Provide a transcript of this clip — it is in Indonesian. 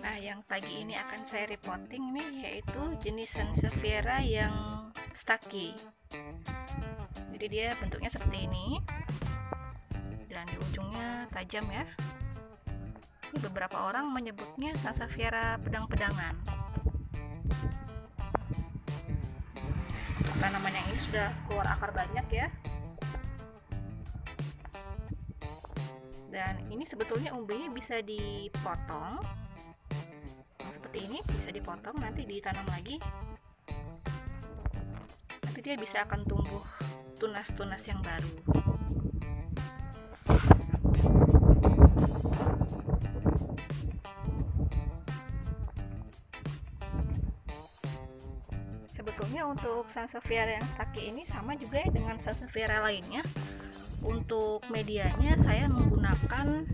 Nah, yang pagi ini akan saya reporting nih yaitu jenis Sansevieria yang staki. Jadi dia bentuknya seperti ini. Dan di ujungnya tajam ya. Ini beberapa orang menyebutnya Sansevieria pedang-pedangan. Tanaman yang ini sudah keluar akar banyak ya. dan ini sebetulnya umbinya bisa dipotong dipotong nanti ditanam lagi. Nanti dia bisa akan tumbuh tunas-tunas yang baru. Sebetulnya untuk Sansevieria yang staki ini sama juga ya dengan Sansevieria lainnya. Untuk medianya saya menggunakan